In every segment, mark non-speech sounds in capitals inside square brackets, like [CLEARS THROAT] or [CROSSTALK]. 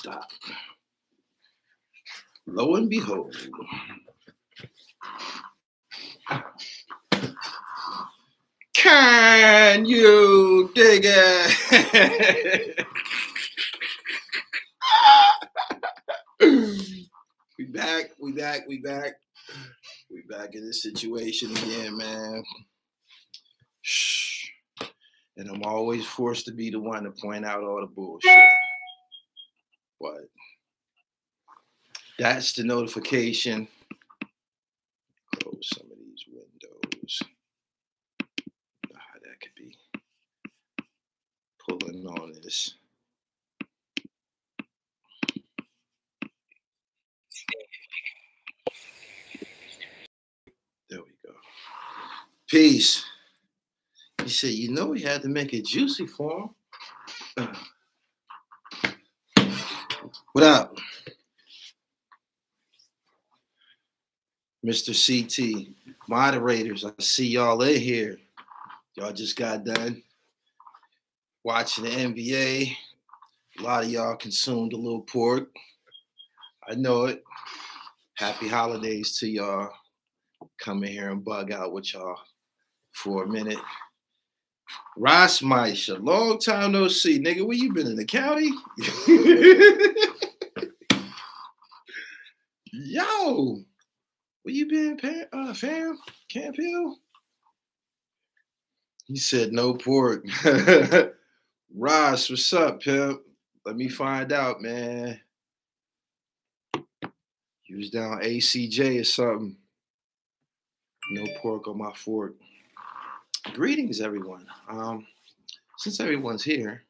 Stop. Lo and behold. Can you dig it? we back, we back, we back. We back in this situation again, man. Shh. And I'm always forced to be the one to point out all the bullshit. But that's the notification. Close some of these windows. How that could be pulling on this. There we go. Peace. He said, you know, we had to make it juicy for him. What up? Mr. CT, moderators, I see y'all in here. Y'all just got done watching the NBA. A lot of y'all consumed a little pork. I know it. Happy holidays to y'all. Come in here and bug out with y'all for a minute. Ross Meisha, long time no see. Nigga, where you been in the county? [LAUGHS] Yo, where you been, uh, fam? Camp Hill? He said no pork. [LAUGHS] Ross, what's up, pimp? Let me find out, man. You was down ACJ or something. No pork on my fork. Greetings, everyone. Um, since everyone's here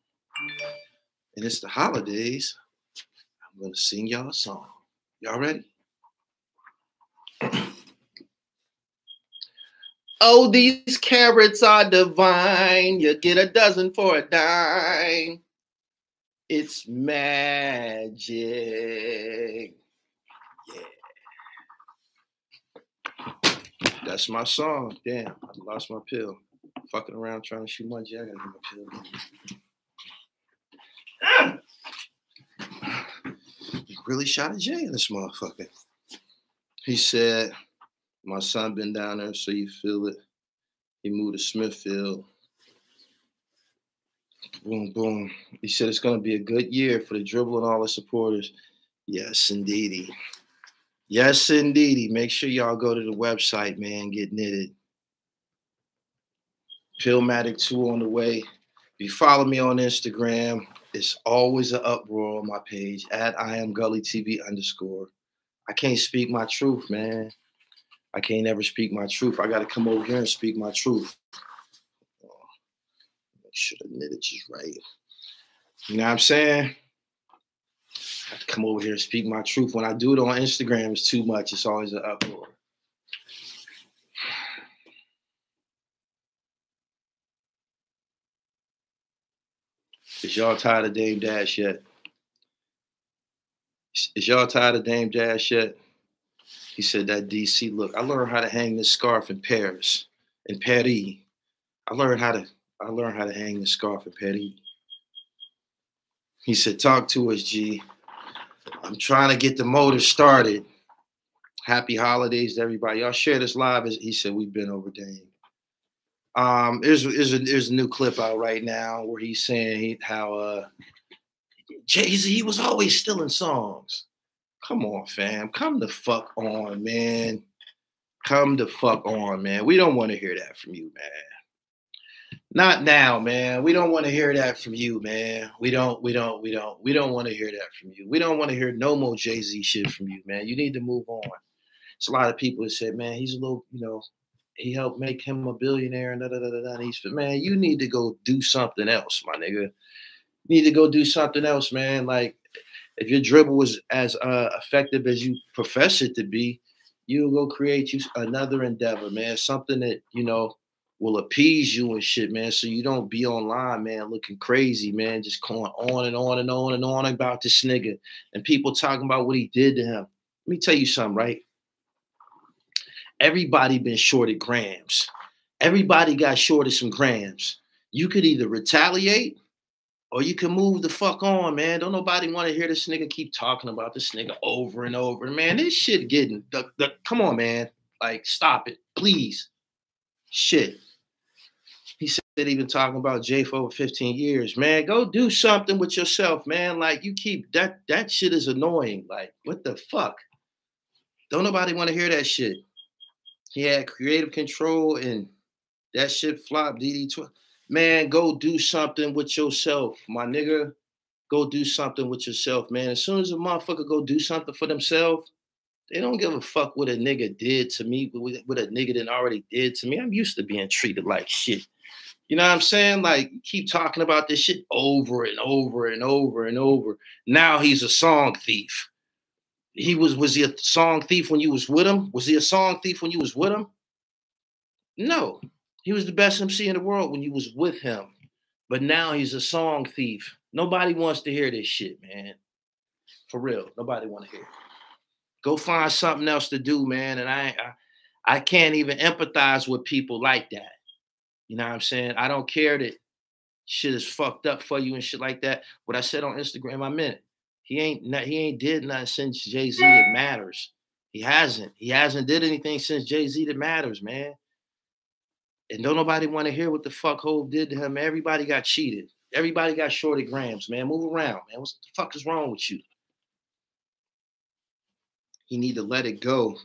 and it's the holidays, I'm gonna sing y'all a song. Y'all ready? [CLEARS THROAT] oh, these carrots are divine. You get a dozen for a dime. It's magic. That's my song. Damn, I lost my pill. Fucking around trying to shoot my J. I get my pill. He really shot a J in this motherfucker. He said, My son been down there, so you feel it. He moved to Smithfield. Boom, boom. He said it's gonna be a good year for the dribble and all the supporters. Yes, indeedy. Yes, indeedy. Make sure y'all go to the website, man. Get knitted. Pillmatic 2 on the way. If you follow me on Instagram, it's always an uproar on my page at I am Gully TV underscore. I can't speak my truth, man. I can't ever speak my truth. I got to come over here and speak my truth. Make sure the knittage is right. You know what I'm saying? Come over here and speak my truth. When I do it on Instagram, it's too much. It's always an uproar. Is y'all tired of Dame Dash yet? Is y'all tired of Dame Dash yet? He said that DC look. I learned how to hang this scarf in Paris, in Paris. I learned how to I learned how to hang this scarf in Paris. He said, talk to us, G. I'm trying to get the motor started. Happy holidays to everybody. Y'all share this live. As he said, we've been over. Um, there's there's a, there's a new clip out right now where he's saying he, how uh, Jay Z he was always stealing songs. Come on, fam. Come the fuck on, man. Come the fuck on, man. We don't want to hear that from you, man. Not now, man. We don't want to hear that from you, man. We don't, we don't, we don't, we don't want to hear that from you. We don't want to hear no more Jay Z shit from you, man. You need to move on. It's a lot of people that said, man, he's a little, you know, he helped make him a billionaire and da da da da. da. He's, man, you need to go do something else, my nigga. You need to go do something else, man. Like, if your dribble was as uh, effective as you profess it to be, you'll go create you another endeavor, man. Something that you know will appease you and shit, man. So you don't be online, man, looking crazy, man, just going on and on and on and on about this nigga and people talking about what he did to him. Let me tell you something, right? Everybody been shorted grams. Everybody got shorted some grams. You could either retaliate or you can move the fuck on, man. Don't nobody want to hear this nigga keep talking about this nigga over and over. Man, this shit getting the, the come on, man. Like, stop it, please. Shit. He said even talking about Jay for over 15 years. Man, go do something with yourself, man. Like you keep that that shit is annoying. Like, what the fuck? Don't nobody want to hear that shit. He had creative control and that shit flopped DD12 man, go do something with yourself, my nigga. Go do something with yourself, man. As soon as a motherfucker go do something for themselves, they don't give a fuck what a nigga did to me, what a nigga did already did to me. I'm used to being treated like shit. You know what I'm saying? Like, keep talking about this shit over and over and over and over. Now he's a song thief. He was was he a song thief when you was with him? Was he a song thief when you was with him? No. He was the best MC in the world when you was with him. But now he's a song thief. Nobody wants to hear this shit, man. For real. Nobody want to hear it. Go find something else to do, man. And I, I I can't even empathize with people like that. You know what I'm saying? I don't care that shit is fucked up for you and shit like that. What I said on Instagram, I meant he ain't not, he ain't did nothing since Jay Z that matters. He hasn't. He hasn't did anything since Jay Z that matters, man. And don't nobody want to hear what the fuck Hove did to him. Everybody got cheated. Everybody got shorted grams, man. Move around, man. What the fuck is wrong with you? He need to let it go.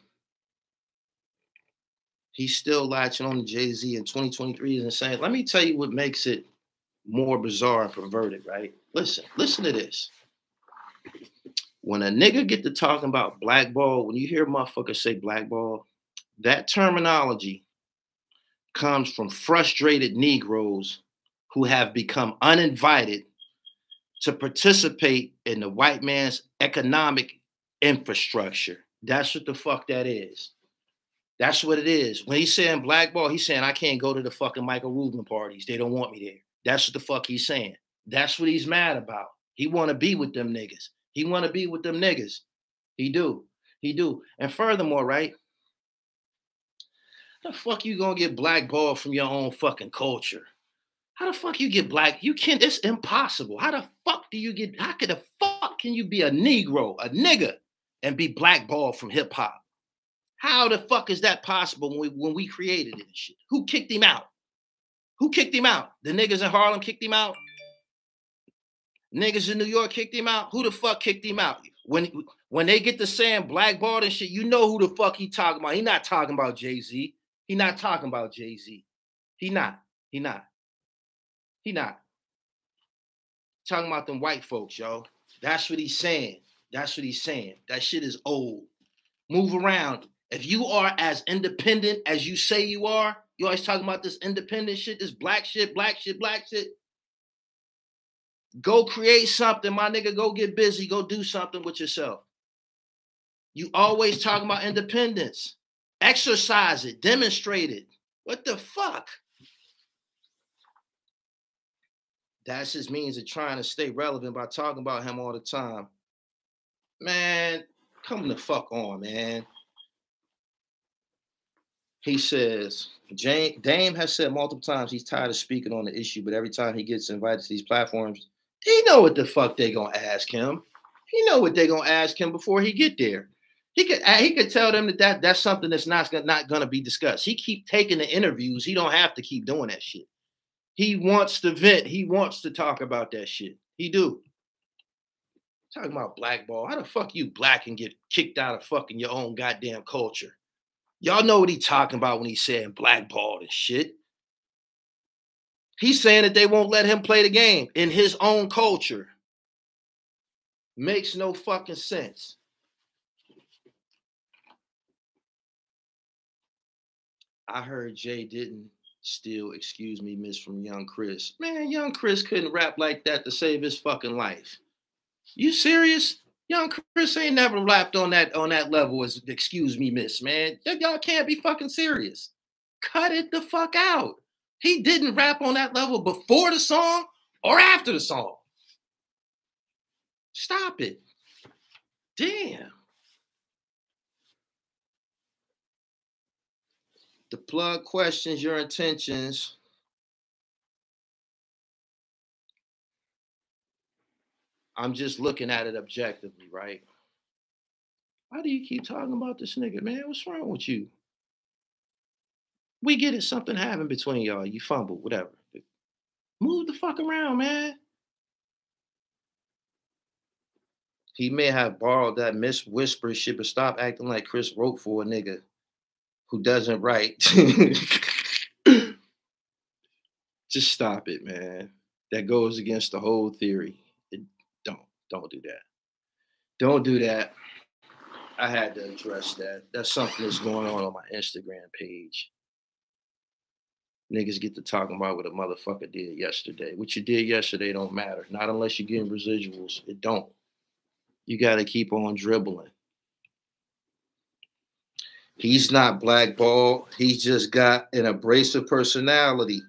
He's still latching on to Jay-Z in 2023 and saying, let me tell you what makes it more bizarre and perverted, right? Listen, listen to this. When a nigga get to talking about blackball, when you hear motherfuckers say blackball, that terminology comes from frustrated Negroes who have become uninvited to participate in the white man's economic infrastructure. That's what the fuck that is. That's what it is. When he's saying blackball, he's saying I can't go to the fucking Michael Rubin parties. They don't want me there. That's what the fuck he's saying. That's what he's mad about. He want to be with them niggas. He want to be with them niggas. He do. He do. And furthermore, right? How the fuck you gonna get blackballed from your own fucking culture? How the fuck you get black? You can't. It's impossible. How the fuck do you get? How could the fuck can you be a Negro, a nigga, and be blackballed from hip hop? How the fuck is that possible when we when we created it? Shit? Who kicked him out? Who kicked him out? The niggas in Harlem kicked him out. Niggas in New York kicked him out. Who the fuck kicked him out? When when they get to saying blackballed and shit, you know who the fuck he talking about. He not talking about Jay Z. He not talking about Jay Z. He not. He not. He not. Talking about them white folks, yo. That's what he's saying. That's what he's saying. That shit is old. Move around. If you are as independent as you say you are, you always talking about this independent shit, this black shit, black shit, black shit. Go create something, my nigga. Go get busy. Go do something with yourself. You always talking about independence. Exercise it, demonstrate it. What the fuck? That's his means of trying to stay relevant by talking about him all the time. Man, come the fuck on, man. He says, Dame has said multiple times he's tired of speaking on the issue, but every time he gets invited to these platforms, he know what the fuck they gonna ask him. He know what they gonna ask him before he get there. He could he could tell them that, that that's something that's not not to be discussed. He keep taking the interviews. He don't have to keep doing that shit. He wants to vent. He wants to talk about that shit. He do. Talking about blackball. How the fuck you black and get kicked out of fucking your own goddamn culture? Y'all know what he talking about when he's saying blackball and shit. He's saying that they won't let him play the game in his own culture. Makes no fucking sense. I heard Jay didn't steal Excuse Me Miss from Young Chris. Man, Young Chris couldn't rap like that to save his fucking life. You serious? Young Chris ain't never rapped on that on that level as Excuse Me Miss, man. Y'all can't be fucking serious. Cut it the fuck out. He didn't rap on that level before the song or after the song. Stop it. Damn. The plug questions your intentions. I'm just looking at it objectively, right? Why do you keep talking about this nigga, man? What's wrong with you? We get it, something happened between y'all. You fumbled, whatever. Move the fuck around, man. He may have borrowed that Miss Whisper shit, but stop acting like Chris wrote for a nigga who doesn't write. [LAUGHS] Just stop it, man. That goes against the whole theory. Don't do that. Don't do that. I had to address that. That's something that's going on on my Instagram page. Niggas get to talking about what a motherfucker did yesterday. What you did yesterday don't matter. Not unless you're getting residuals. It don't you got to keep on dribbling. He's not blackballed. He's just got an abrasive personality.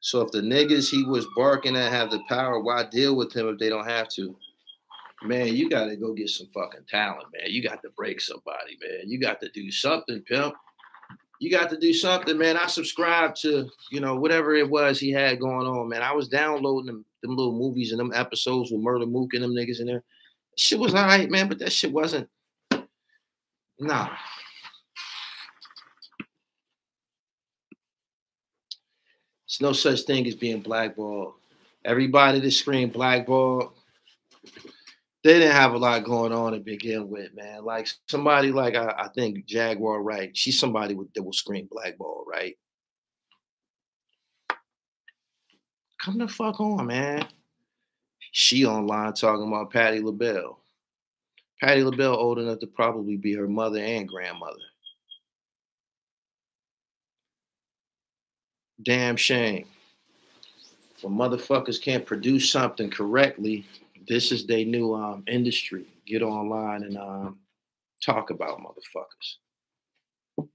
So if the niggas he was barking at have the power, why deal with him if they don't have to? Man, you got to go get some fucking talent, man. You got to break somebody, man. You got to do something, pimp. You got to do something, man. I subscribed to, you know, whatever it was he had going on, man. I was downloading them, them little movies and them episodes with Murda Mook and them niggas in there. Shit was all right, man, but that shit wasn't. Nah. There's no such thing as being blackballed. Everybody that screamed blackball, they didn't have a lot going on to begin with, man. Like somebody like I, I think Jaguar, right? She's somebody that will scream blackball, right? Come the fuck on, man. She online talking about Patti LaBelle. Patti LaBelle old enough to probably be her mother and grandmother. Damn shame. When motherfuckers can't produce something correctly, this is their new um, industry. Get online and um, talk about motherfuckers.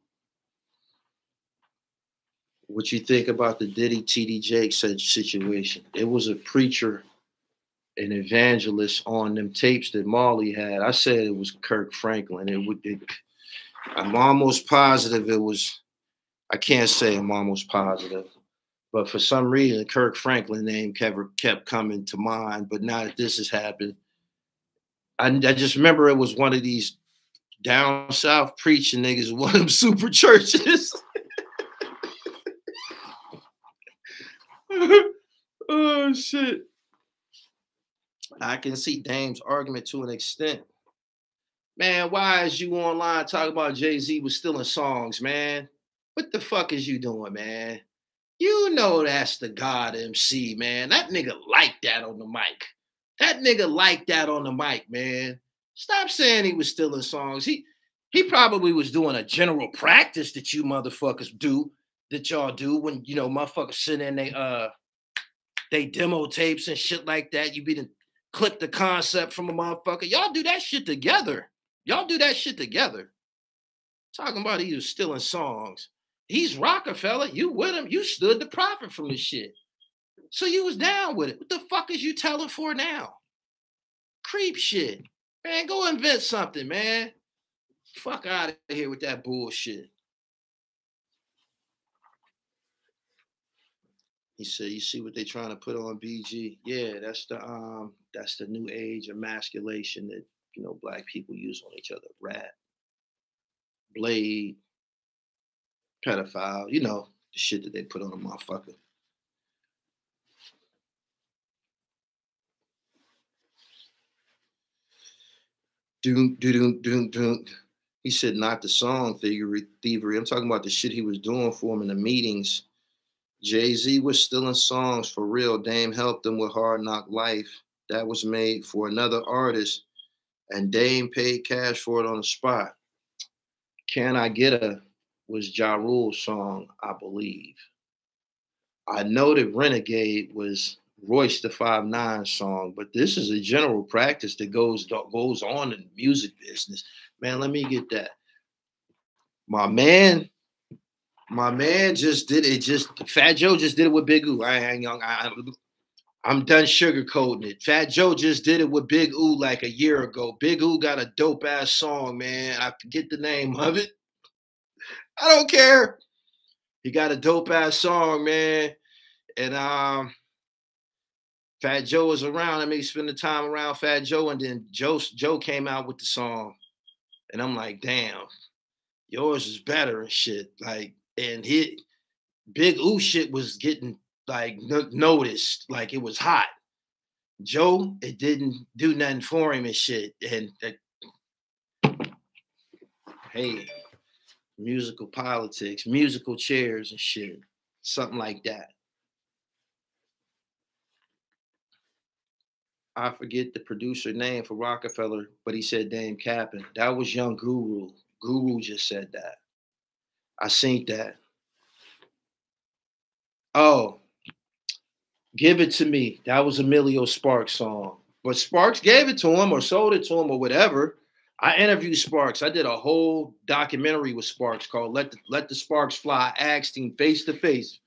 What you think about the Diddy TD Jake situation? It was a preacher an evangelist on them tapes that Marley had. I said it was Kirk Franklin. It would. It, I'm almost positive it was. I can't say I'm almost positive, but for some reason Kirk Franklin name kept kept coming to mind. But now that this has happened, I, I just remember it was one of these down south preaching niggas, [LAUGHS] one of them super churches. [LAUGHS] [LAUGHS] oh shit. I can see Dame's argument to an extent. Man, why is you online talking about Jay Z was stealing songs, man? What the fuck is you doing, man? You know that's the God MC, man. That nigga like that on the mic. That nigga like that on the mic, man. Stop saying he was stealing songs. He he probably was doing a general practice that you motherfuckers do, that y'all do when you know motherfuckers sitting in they uh they demo tapes and shit like that. You be the clip the concept from a motherfucker. Y'all do that shit together. Y'all do that shit together. Talking about he was stealing songs. He's Rockefeller. You with him. You stood the profit from this shit. So you was down with it. What the fuck is you telling for now? Creep shit. Man, go invent something, man. Fuck out of here with that bullshit. He said, "You see what they trying to put on BG? Yeah, that's the um, that's the new age emasculation that you know black people use on each other. Rat, blade, pedophile. You know the shit that they put on a motherfucker." Doom, doom, doom, doom. He said, not the song thievery, thievery. I'm talking about the shit he was doing for him in the meetings Jay Z was stealing songs for real. Dame helped him with Hard Knock Life. That was made for another artist, and Dame paid cash for it on the spot. Can I Get a was Ja Rule's song, I believe. I know that Renegade was Royce da 5'9" song, but this is a general practice that goes goes on in the music business. Man, let me get that. My man my man just did it. Just Fat Joe just did it with Big Ooh. I ain't young. I, I'm done sugarcoating it. Fat Joe just did it with Big Ooh like a year ago. Big Ooh got a dope ass song, man. I forget the name of it. I don't care. He got a dope ass song, man. And um, Fat Joe was around. I spend the time around Fat Joe, and then Joe Joe came out with the song, and I'm like, damn, yours is better and shit. Like, and hit Big Ooh shit was getting like noticed, like it was hot. Joe, it didn't do nothing for him and shit. And uh, hey, musical politics, musical chairs and shit, something like that. I forget the producer name for Rockefeller, but he said Dame Capping. That was Young Guru. Guru just said that. I seen that. Oh, give it to me. That was Emilio Sparks' song. But Sparks gave it to him or sold it to him or whatever. I interviewed Sparks. I did a whole documentary with Sparks called "Let the Let the Sparks Fly." Asked him face to face.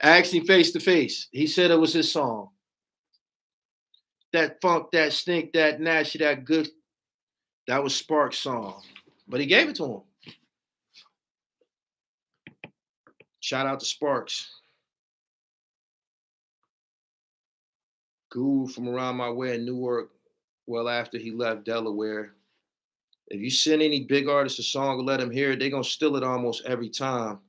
Asked him face to face. He said it was his song that funk, that stink, that nasty, that good. That was Sparks' song, but he gave it to him. Shout out to Sparks. Guru from around my way in Newark, well after he left Delaware. If you send any big artist a song and let them hear it, they're gonna steal it almost every time.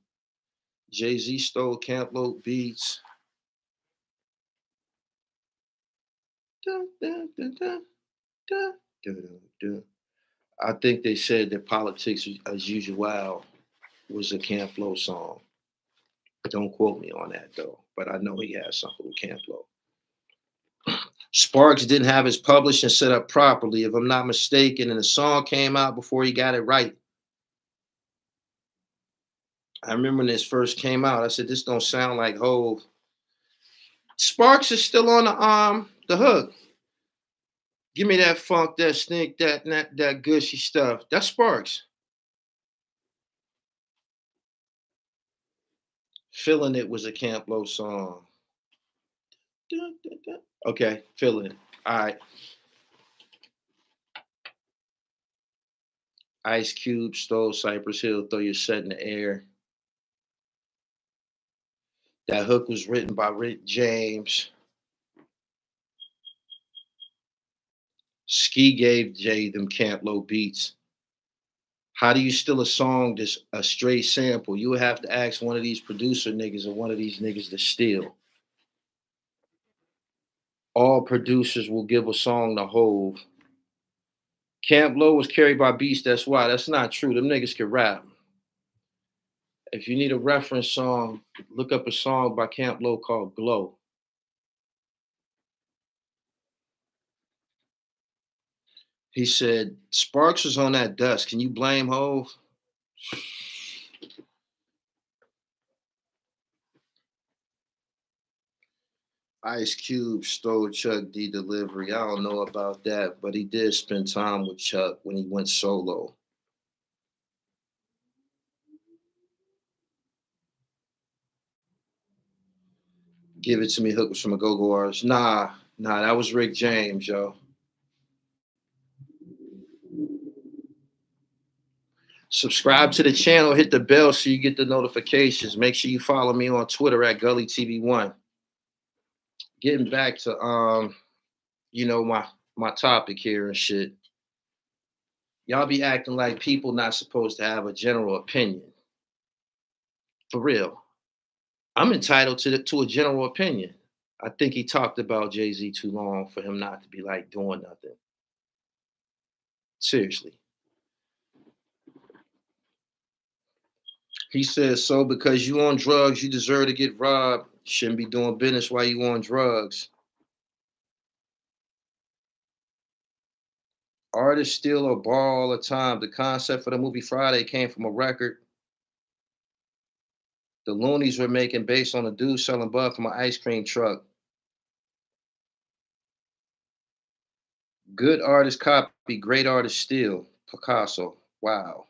Jay-Z stole Camp Lo beats. I think they said that politics as usual was a Camp Lo song. Don't quote me on that though, but I know he has something with Camp Lo. Sparks didn't have his publishing set up properly, if I'm not mistaken, and the song came out before he got it right. I remember when this first came out, I said, "This don't sound like Hove." Sparks is still on the um the hook. Give me that funk, that stink, that that, that gushy stuff. That's Sparks. Feeling It was a Camp Lo song. Okay, feeling. All right. Ice Cube stole Cypress Hill, throw your set in the air. That hook was written by Rick James. Ski gave Jay them Camp Lo beats. How do you steal a song that's a straight sample? You would have to ask one of these producer niggas or one of these niggas to steal. All producers will give a song to Hove. Camp Lo was carried by Beast, that's why. That's not true. Them niggas can rap. If you need a reference song, look up a song by Camp Lo called Glow. He said, Sparks was on that dust. Can you blame Hove? Ice Cube stole Chuck D delivery. I don't know about that, but he did spend time with Chuck when he went solo. Give it to me, hook was from a go-go artist. Nah, nah, that was Rick James, yo. Subscribe to the channel, hit the bell so you get the notifications. Make sure you follow me on Twitter at Gully TV1. Getting back to um, you know, my my topic here and shit. Y'all be acting like people not supposed to have a general opinion. For real. I'm entitled to the, to a general opinion. I think he talked about Jay-Z too long for him not to be like doing nothing. Seriously. He says, so because you on drugs, you deserve to get robbed. Shouldn't be doing business while you on drugs. Artists steal or borrow all the time. The concept for the movie Friday came from a record the Luniz were making based on a dude selling bud from an ice cream truck. Good artist copy, great artist steal. Picasso. Wow.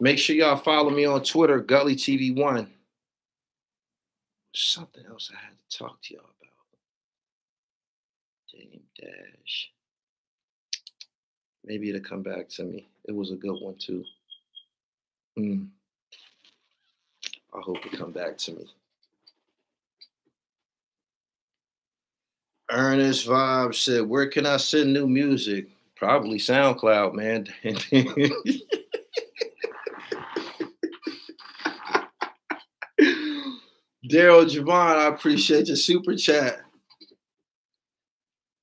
Make sure y'all follow me on Twitter, Gully TV1. Something else I had to talk to y'all about. Dame Dash. Maybe it'll come back to me. It was a good one too. Mm. I hope it come back to me. Ernest Vibe said, Where can I send new music? Probably SoundCloud, man. [LAUGHS] Daryl Javon, I appreciate your super chat.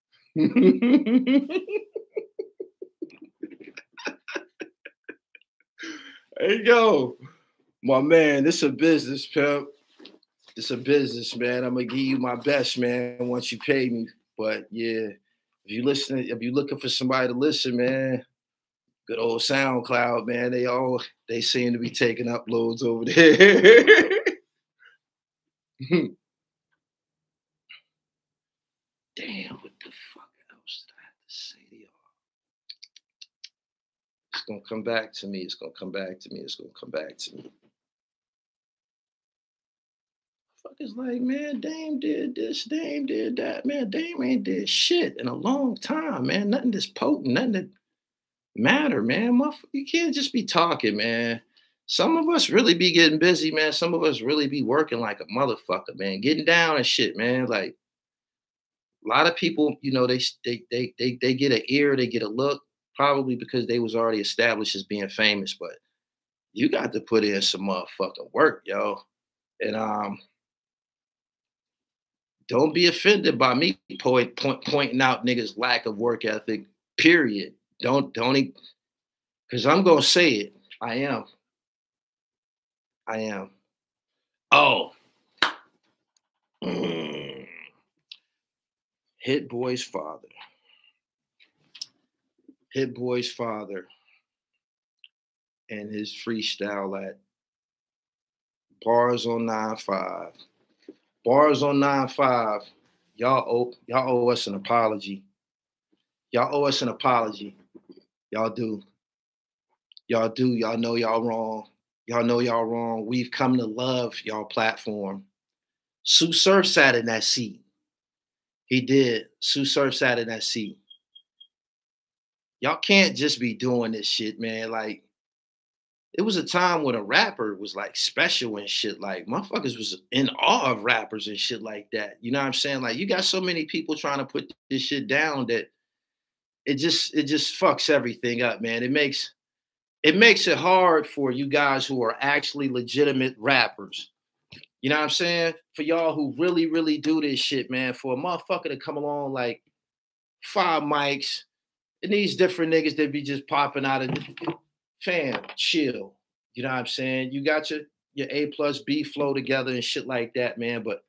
[LAUGHS] there you go. My man, this a business, pimp. It's a business, man. I'm gonna give you my best, man, once you pay me. But yeah, if you listen, if you're looking for somebody to listen, man, good old SoundCloud, man. They all they seem to be taking uploads over there. [LAUGHS] [LAUGHS] Damn, what the fuck else did I have to say to y'all? It's gonna come back to me. It's gonna come back to me. It's gonna come back to me. Fuck is like, man, Dame did this, Dame did that, man. Dame ain't did shit in a long time, man. Nothing that's potent, nothing that matter, man. You can't just be talking, man. Some of us really be getting busy, man. Some of us really be working like a motherfucker, man. Getting down and shit, man. Like a lot of people, you know, they they they they, they get an ear, they get a look, probably because they was already established as being famous. But you got to put in some motherfucking work, yo. And um, don't be offended by me point, point, pointing out niggas' lack of work ethic. Period. Don't don't because I'm gonna say it. I am. I am. Oh. Mm. Hit Boy's father. Hit Boy's father and his freestyle at Bars on 9-5. Bars on 9-5. Y'all owe y'all owe us an apology. Y'all owe us an apology. Y'all do. Y'all do. Y'all know y'all wrong. Y'all know y'all wrong. We've come to love y'all platform. Sue Surf sat in that seat. He did. Sue Surf sat in that seat. Y'all can't just be doing this shit, man. Like, it was a time when a rapper was like special and shit. Like, motherfuckers was in awe of rappers and shit like that. You know what I'm saying? Like, you got so many people trying to put this shit down that it just it just fucks everything up, man. It makes it makes it hard for you guys who are actually legitimate rappers. You know what I'm saying? For y'all who really, really do this shit, man, for a motherfucker to come along like five mics and these different niggas that be just popping out of fam, chill. You know what I'm saying? You got your your A plus B flow together and shit like that, man. But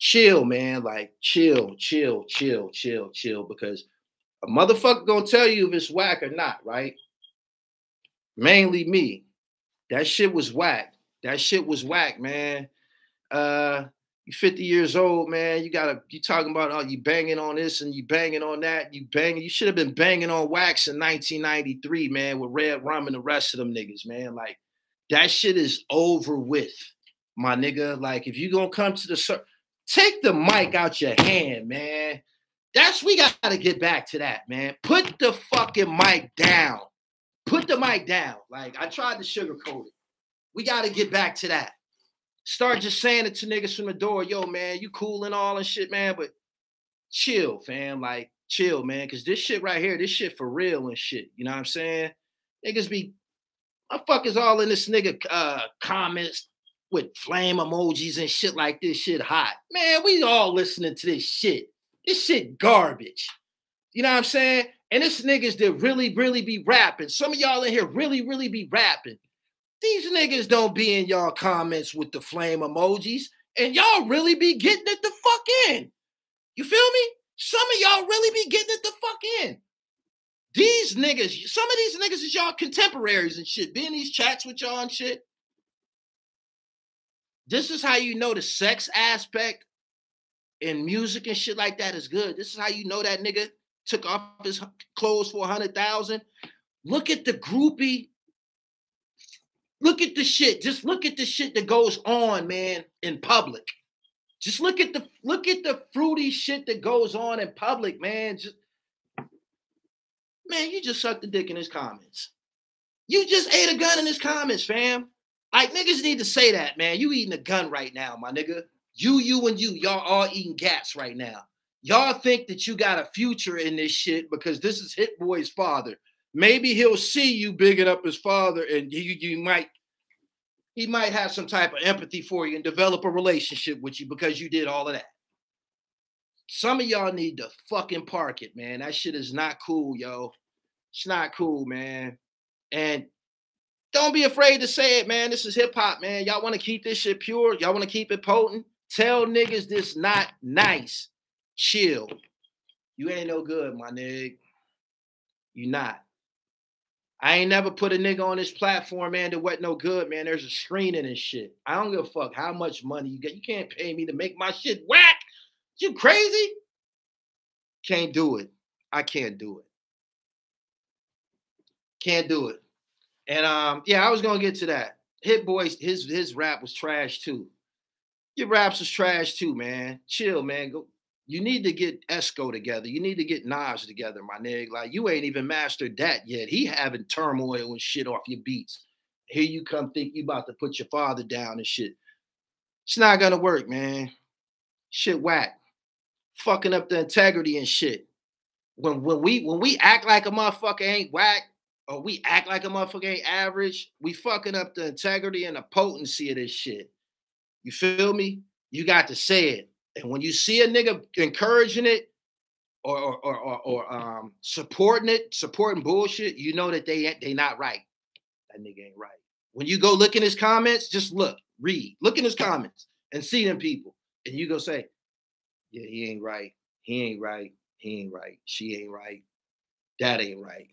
chill, man. Like chill, chill, chill, chill, chill. Because a motherfucker gonna tell you if it's whack or not, right? Mainly me. That shit was whack. That shit was whack, man. Uh, you 50 years old, man. You gotta you talking about oh, you banging on this and you banging on that. You banging, you should have been banging on wax in 1993, man, with Red Rum and the rest of them niggas, man. Like that shit is over with, my nigga. Like if you gonna come to the sur- take the mic out your hand, man. That's we gotta get back to that, man. Put the fucking mic down put the mic down. Like I tried to sugarcoat it. We got to get back to that. Start just saying it to niggas from the door, yo, man, you cool and all and shit, man, but chill, fam. Like, chill, man. Cause this shit right here, this shit for real and shit. You know what I'm saying? Niggas be motherfuckers all in this nigga uh comments with flame emojis and shit like this shit hot. Man, we all listening to this shit. This shit garbage. You know what I'm saying? And it's niggas that really, really be rapping. Some of y'all in here really, really be rapping. These niggas don't be in y'all comments with the flame emojis, and y'all really be getting it the fuck in. You feel me? Some of y'all really be getting it the fuck in. These niggas, some of these niggas is y'all contemporaries and shit, be in these chats with y'all and shit. This is how you know the sex aspect in music and shit like that is good. This is how you know that nigga took off his clothes for a hundred thousand. Look at the groupie. Look at the shit. Just look at the shit that goes on, man, in public. Just look at the look at the fruity shit that goes on in public, man. Just man, you just sucked the dick in his comments. You just ate a gun in his comments, fam. Like niggas need to say that, man. You eating a gun right now, my nigga. You, you, and you, y'all all eating gas right now. Y'all think that you got a future in this shit because this is Hit Boy's father. Maybe he'll see you bigging up his father, and you, you might he might have some type of empathy for you and develop a relationship with you because you did all of that. Some of y'all need to fucking park it, man. That shit is not cool, yo. It's not cool, man. And don't be afraid to say it, man. This is hip hop, man. Y'all want to keep this shit pure? Y'all want to keep it potent? Tell niggas this not nice. Chill. You ain't no good, my nigga. You not. I ain't never put a nigga on this platform, man, that wasn't no good, man. There's a screening and shit. I don't give a fuck how much money you get. You can't pay me to make my shit whack. You crazy? Can't do it. I can't do it. Can't do it. And um, yeah, I was gonna get to that. Hit Boys, his his rap was trash too. Your raps was trash too, man. Chill, man. Go. You need to get Esco together. You need to get Nas together, my nigga. Like you ain't even mastered that yet. He having turmoil and shit off your beats. Here you come think you about to put your father down and shit. It's not gonna work, man. Shit whack. Fucking up the integrity and shit. When when we when we act like a motherfucker ain't whack, or we act like a motherfucker ain't average, we fucking up the integrity and the potency of this shit. You feel me? You got to say it. And when you see a nigga encouraging it or or or, or, um, supporting it, supporting bullshit, you know that they they not right. That nigga ain't right. When you go look in his comments, just look, read, look in his comments and see them people, and you go say, yeah, he ain't right. He ain't right. He ain't right. She ain't right. That ain't right.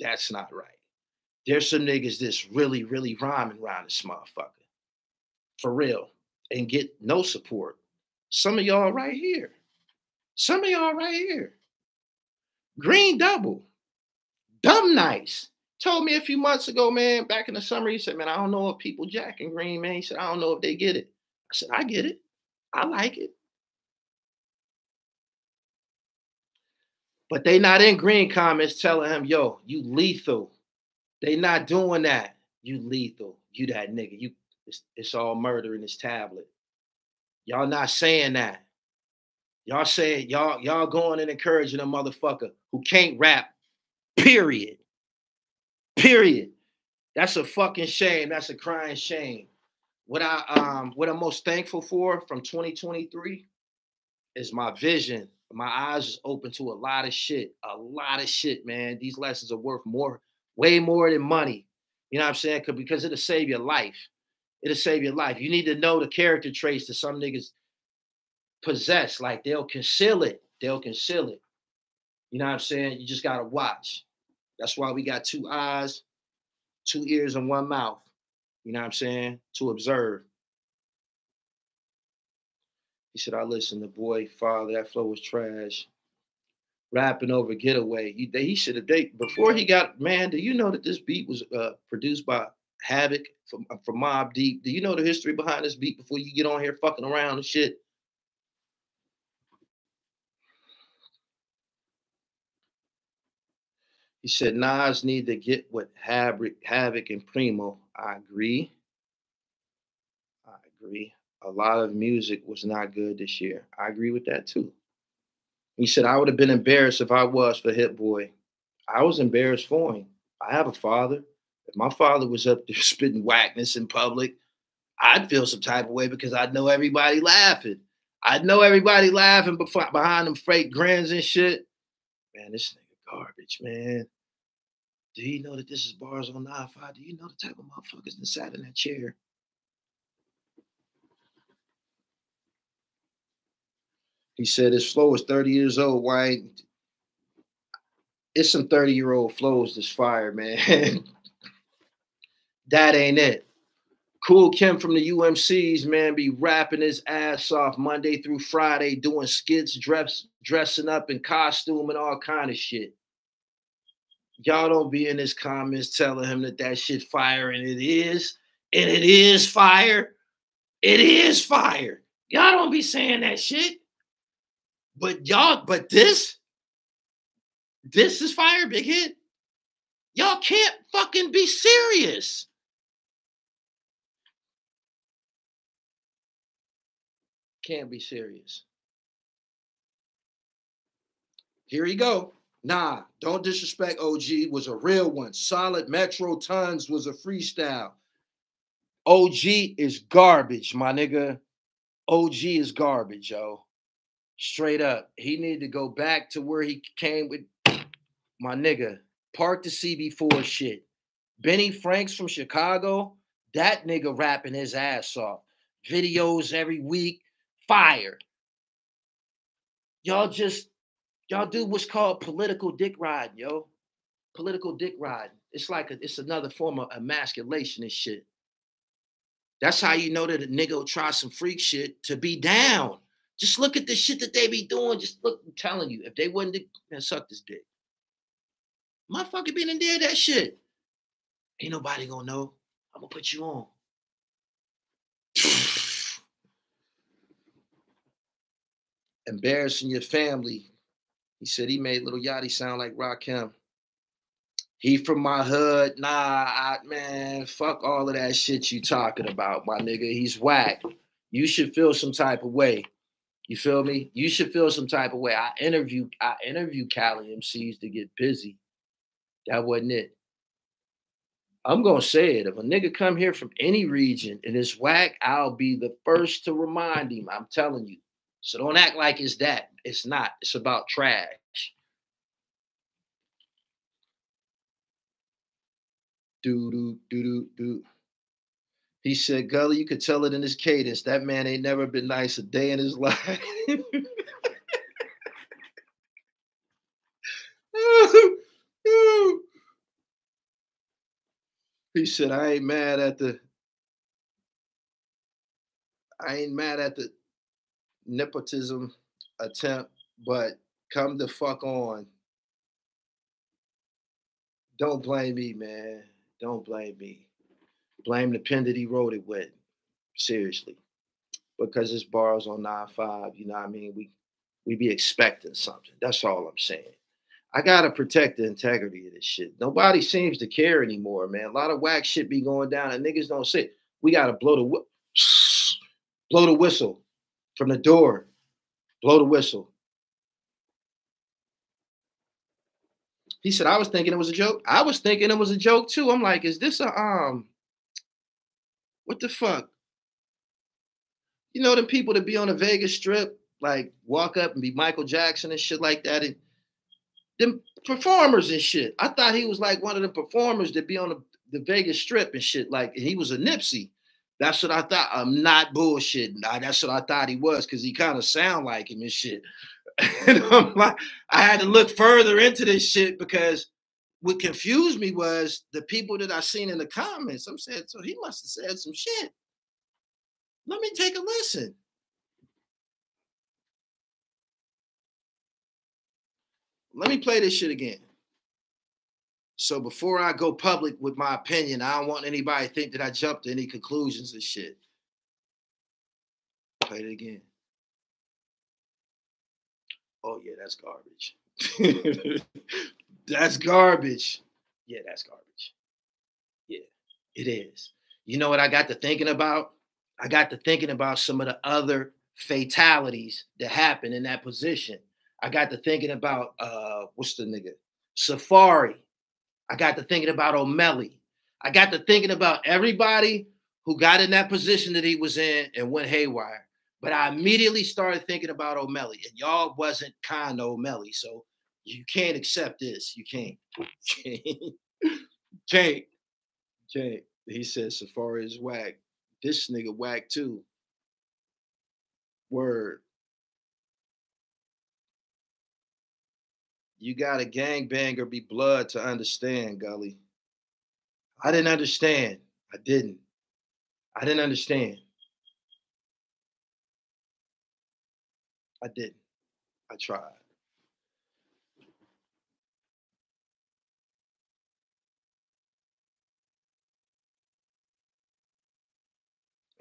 That's not right. There's some niggas that's really, really rhyming around this motherfucker. For real. And get no support. Some of y'all right here. Some of y'all right here. Green double. Dumb nice. Told me a few months ago, man, back in the summer, he said, Man, I don't know if people jacking green, man. He said, I don't know if they get it. I said, I get it. I like it. But they not in green comments telling him, yo, you lethal. They not doing that. You lethal. You that nigga. You it's, it's all murder in this tablet. Y'all not saying that. Y'all saying y'all y'all going and encouraging a motherfucker who can't rap. Period. Period. That's a fucking shame. That's a crying shame. What I um what I'm most thankful for from 2023 is my vision my eyes is open to a lot of shit, a lot of shit, man. These lessons are worth more, way more than money. You know what I'm saying? Because it'll save your life. It'll save your life. You need to know the character traits that some niggas possess. Like they'll conceal it. They'll conceal it. You know what I'm saying? You just gotta watch. That's why we got two eyes, two ears, and one mouth. You know what I'm saying? To observe. He said, I listen to Boy Father, that flow was trash. Rapping over Getaway. He, he should have, they, before he got, man, do you know that this beat was uh, produced by Havoc from, uh, from Mobb Deep? Do you know the history behind this beat before you get on here fucking around and shit? He said Nas need to get with Havoc, Havoc and Primo. I agree. I agree a lot of music was not good this year. I agree with that too. He said, I would have been embarrassed if I was for Hit Boy. I was embarrassed for him. I have a father. If my father was up there [LAUGHS] spitting whackness in public, I'd feel some type of way because I'd know everybody laughing. I'd know everybody laughing behind them fake grins and shit. Man, this nigga garbage, man. Do you know that this is bars on 9 5? Do you know the type of motherfuckers that sat in that chair? He said his flow is 30 years old. Why? It's some 30 year old flows this fire, man. [LAUGHS] that ain't it. Kool Kim from the UMCs, man, be rapping his ass off Monday through Friday, doing skits, dress, dressing up in costume and all kind of shit. Y'all don't be in his comments telling him that that shit fire, and it is, and it is fire. It is fire. Y'all don't be saying that shit. But y'all, but this, this is fire, big hit. Y'all can't fucking be serious. Can't be serious. Here you go. Nah, don't disrespect OG was a real one. Solid Metro Tons was a freestyle. OG is garbage, my nigga. OG is garbage, yo. Straight up. He needed to go back to where he came with [SNIFFS] my nigga. Park the CB4 shit. Benny Franks from Chicago, that nigga rapping his ass off. Videos every week, fire. Y'all just Y'all do what's called political dick riding, yo. Political dick riding. It's like a, it's another form of emasculation and shit. That's how you know that a nigga will try some freak shit to be down. Just look at the shit that they be doing. Just look, I'm telling you, if they wouldn't man, suck this dick. Motherfucker been in there that shit. Ain't nobody gonna know. I'm gonna put you on. Embarrassing your family he said he made Lil Yachty sound like Rakim. He from my hood. Nah, I, man, fuck all of that shit you talking about, my nigga. He's whack. You should feel some type of way. You feel me? You should feel some type of way. I interview, I interview Cali MCs to get busy. That wasn't it. I'm gonna say it. If a nigga come here from any region and it's whack, I'll be the first to remind him. I'm telling you. So don't act like it's that. It's not. It's about trash. Do do do do do. He said, Gully, you could tell it in his cadence. That man ain't never been nice a day in his [LAUGHS] life. [LAUGHS] he said, I ain't mad at the I ain't mad at the nepotism attempt, but come the fuck on. Don't blame me, man. Don't blame me. Blame the pen that he wrote it with. Seriously. Because this bars on 9-5, you know what I mean? We we be expecting something. That's all I'm saying. I gotta protect the integrity of this shit. Nobody seems to care anymore, man. A lot of whack shit be going down, and niggas don't say we gotta blow the [SNIFFS] blow the whistle from the door, blow the whistle. He said, I was thinking it was a joke. I was thinking it was a joke too. I'm like, is this a um what the fuck? You know, them people that be on the Vegas strip, like walk up and be Michael Jackson and shit like that. And them performers and shit. I thought he was like one of the performers that be on the, the Vegas strip and shit. Like and he was a Nipsey. That's what I thought. I'm not bullshitting. I, That's what I thought he was because he kind of sound like him and shit. [LAUGHS] and I'm like, I had to look further into this shit because what confused me was the people that I seen in the comments. I'm saying, so he must have said some shit. Let me take a listen. Let me play this shit again. So before I go public with my opinion, I don't want anybody to think that I jumped to any conclusions and shit. Play it again. Oh yeah, that's garbage. [LAUGHS] that's garbage. Yeah, that's garbage. Yeah, it is. You know what I got to thinking about? I got to thinking about some of the other fatalities that happened in that position. I got to thinking about uh what's the nigga? Safaree. I got to thinking about Omelly. I got to thinking about everybody who got in that position that he was in and went haywire. But I immediately started thinking about Omelly, and y'all wasn't kind of Omelly, so you can't accept this. You can't. [LAUGHS] can't. Can't. He says Safaree is whack. This nigga whack too. Word. You got a gangbanger be blood to understand, Gully. I didn't understand. I didn't. I didn't understand. I didn't. I tried.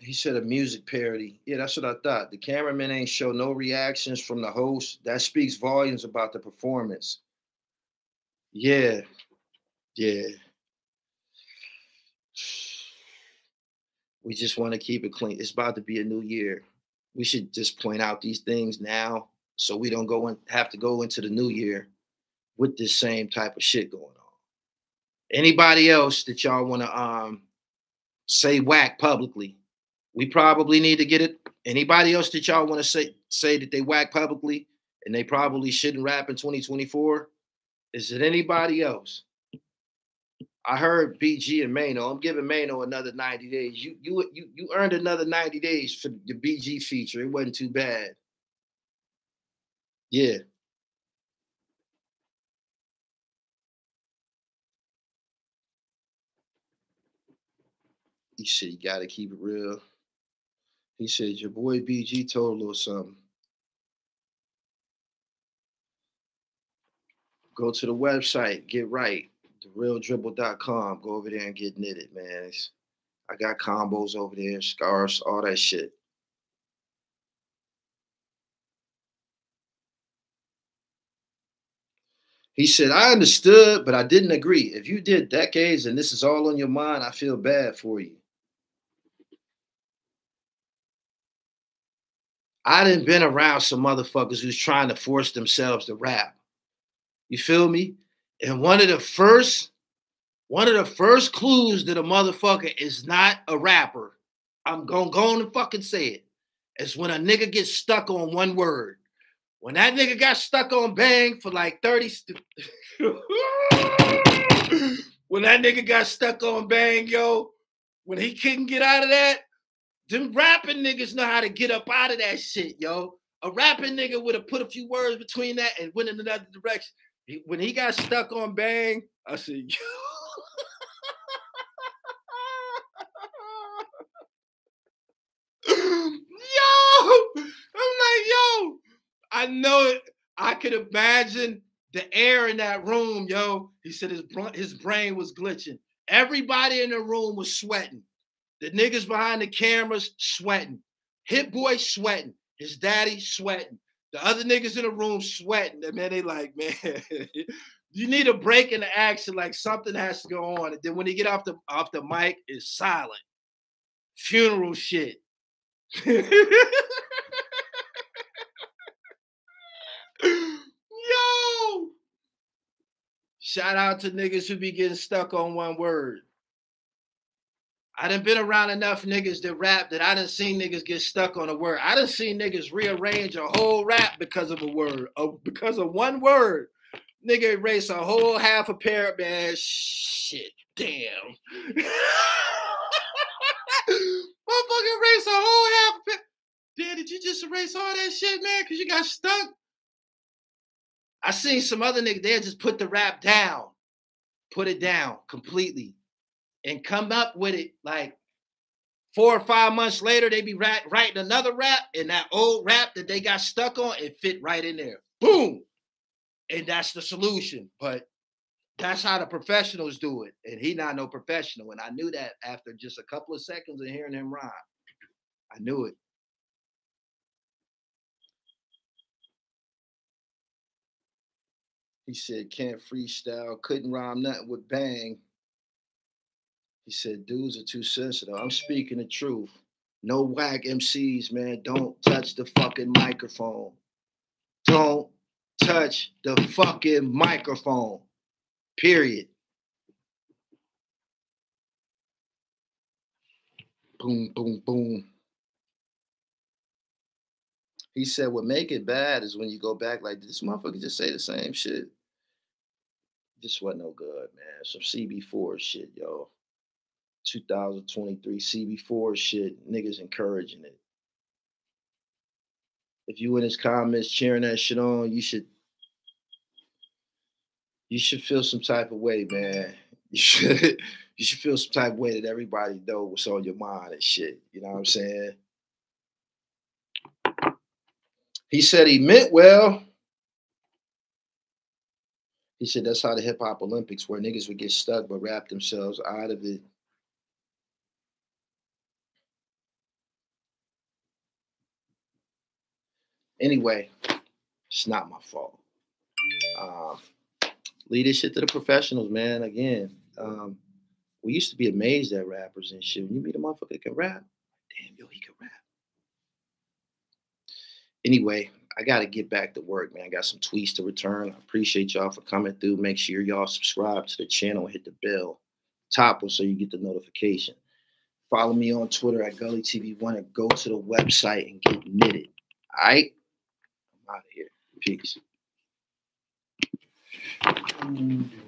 He said a music parody. Yeah, that's what I thought. The cameraman ain't show no reactions from the host. That speaks volumes about the performance. Yeah. Yeah. We just want to keep it clean. It's about to be a new year. we should just point out these things now so we don't go and have to go into the new year with this same type of shit going on. Anybody else that y'all want to um say whack publicly? We probably need to get it. Anybody else that y'all want to say say that they whack publicly and they probably shouldn't rap in 2024? Is it anybody else? I heard BG and Mano. I'm giving Mano another 90 days. You you you you earned another 90 days for the BG feature. It wasn't too bad. Yeah. He said you gotta keep it real. He said your boy BG told a little something. Go to the website, get right therealdribble.com. Go over there and get knitted, man. It's, I got combos over there, scarves, all that shit. He said, I understood, but I didn't agree. If you did decades and this is all on your mind, I feel bad for you. I didn't been around some motherfuckers who's trying to force themselves to rap. You feel me? And one of the first, one of the first clues that a motherfucker is not a rapper, I'm gonna go on and fucking say it, is when a nigga gets stuck on one word. When that nigga got stuck on bang for like 30 st- [LAUGHS] when that nigga got stuck on bang, yo, when he couldn't get out of that, them rapping niggas know how to get up out of that shit, yo. A rapping nigga would have put a few words between that and went in another direction when he got stuck on Bang, I said, [LAUGHS] yo, I'm like, yo, I know it. I could imagine the air in that room, yo. He said his his brain was glitching. Everybody in the room was sweating. The niggas behind the cameras sweating. Hit boy sweating. His daddy sweating. The other niggas in the room sweating. And man, they like, [LAUGHS] man, you need a break in the action. Like something has to go on. And then when he get off the off the mic, it's silent. Funeral shit. [LAUGHS] Yo, shout out to niggas who be getting stuck on one word. I done been around enough niggas that rap that I done seen niggas get stuck on a word. I done seen niggas rearrange a whole rap because of a word, because of one word. Nigga erase a whole half a pair, man. Shit, damn. [LAUGHS] Motherfucker erase a whole half a pair. Damn, did you just erase all that shit, man? Because you got stuck? I seen some other niggas, they just put the rap down, put it down completely and come up with it like four or five months later, they be writing another rap, and that old rap that they got stuck on, it fit right in there. Boom. And that's the solution. But that's how the professionals do it. And he not no professional. And I knew that after just a couple of seconds of hearing him rhyme. I knew it. He said, can't freestyle, couldn't rhyme nothing with bang. He said, dudes are too sensitive. I'm speaking the truth. No whack MCs, man. Don't touch the fucking microphone. Don't touch the fucking microphone. Period. Boom, boom, boom. He said, what make it bad is when you go back like this motherfucker just say the same shit. This wasn't no good, man. Some CB4 shit, yo. 2023 CB4 shit, niggas encouraging it. If you in his comments cheering that shit on, you should you should feel some type of way, man. [LAUGHS] You should you should feel some type of way that everybody know what's on your mind and shit. You know what I'm saying? He said he meant well. He said that's how the hip hop Olympics where niggas would get stuck but rap themselves out of it Anyway, it's not my fault. Um, leave this shit to the professionals, man. Again, um, we used to be amazed at rappers and shit. When you meet a motherfucker that can rap, damn, yo, he can rap. anyway, I got to get back to work, man. I got some tweets to return. I appreciate y'all for coming through. Make sure y'all subscribe to the channel hit the bell topple so you get the notification. Follow me on Twitter at GullyTV1 and go to the website and get knitted. All right? Out of here. Peace. Mm.